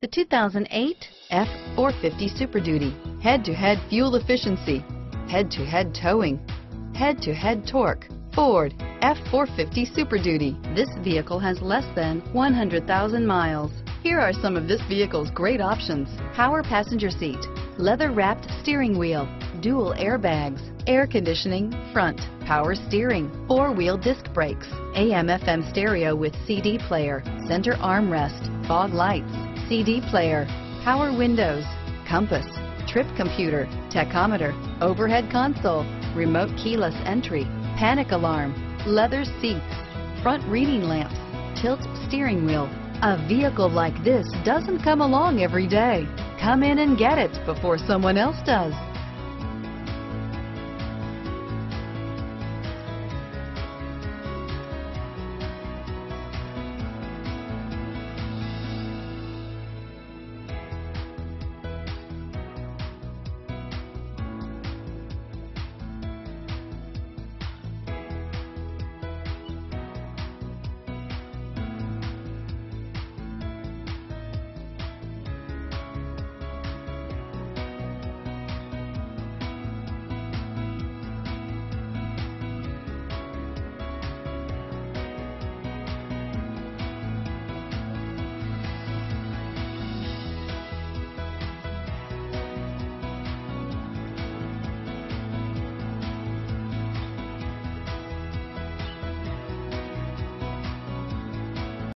The 2008 F-450 Super Duty. Head-to-head fuel efficiency, head-to-head towing, head-to-head torque. Ford F-450 Super Duty. This vehicle has less than 100,000 miles. Here are some of this vehicle's great options. Power passenger seat, leather-wrapped steering wheel, dual airbags, air conditioning, front, power steering, four-wheel disc brakes, AM-FM stereo with CD player, center armrest, fog lights, CD player, power windows, compass, trip computer, tachometer, overhead console, remote keyless entry, panic alarm, leather seats, front reading lamps, tilt steering wheel. A vehicle like this doesn't come along every day. Come in and get it before someone else does.